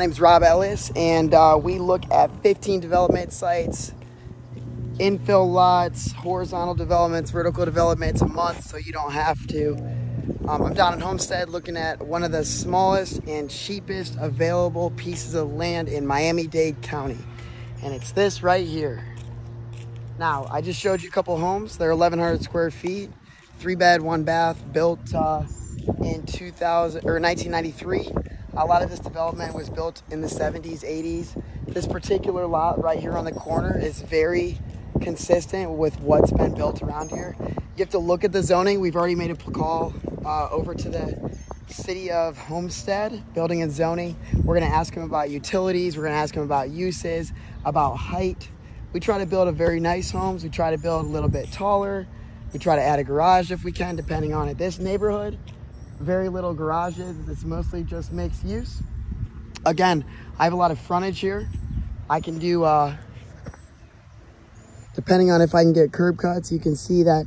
name is Rob Ellis, and uh, we look at 15 development sites, infill lots, horizontal developments, vertical developments a month, so you don't have to. Um, I'm down in Homestead looking at one of the smallest and cheapest available pieces of land in Miami-Dade County, and it's this right here. Now, I just showed you a couple homes. They're 1,100 square feet, three bed, one bath, built uh, in 2000 or 1993. A lot of this development was built in the 70s, 80s. This particular lot right here on the corner is very consistent with what's been built around here. You have to look at the zoning. We've already made a call uh, over to the city of Homestead, building and zoning. We're gonna ask them about utilities. We're gonna ask them about uses, about height. We try to build a very nice homes. We try to build a little bit taller. We try to add a garage if we can, depending on it. This neighborhood, very little garages. It's mostly just mixed use. Again, I have a lot of frontage here. I can do, uh, depending on if I can get curb cuts, you can see that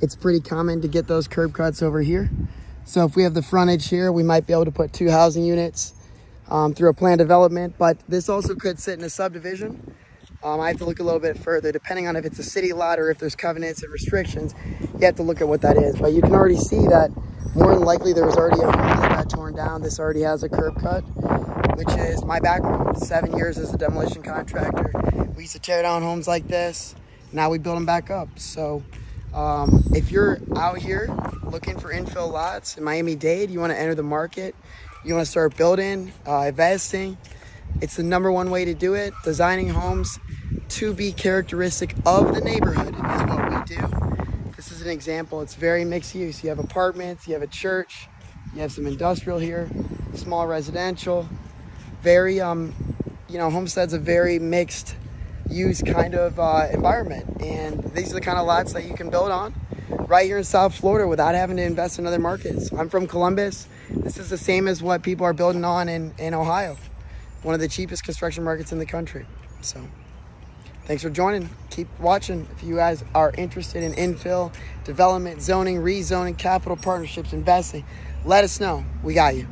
it's pretty common to get those curb cuts over here. So if we have the frontage here, we might be able to put two housing units um, through a planned development, but this also could sit in a subdivision. Um, I have to look a little bit further, depending on if it's a city lot or if there's covenants and restrictions, you have to look at what that is. But you can already see that more than likely there was already a home that got torn down. This already has a curb cut, which is my background. Seven years as a demolition contractor. We used to tear down homes like this. Now we build them back up. So um, if you're out here looking for infill lots in Miami-Dade, you want to enter the market, you want to start building, uh, investing, it's the number one way to do it. Designing homes to be characteristic of the neighborhood is what we do. Is an example. It's very mixed use. You have apartments, you have a church, you have some industrial here, small residential. Very, um, you know, Homestead's a very mixed use kind of uh, environment. And these are the kind of lots that you can build on right here in South Florida without having to invest in other markets. I'm from Columbus. This is the same as what people are building on in, in Ohio, one of the cheapest construction markets in the country. So thanks for joining. Keep watching. If you guys are interested in infill, development, zoning, rezoning, capital partnerships, investing, let us know. We got you.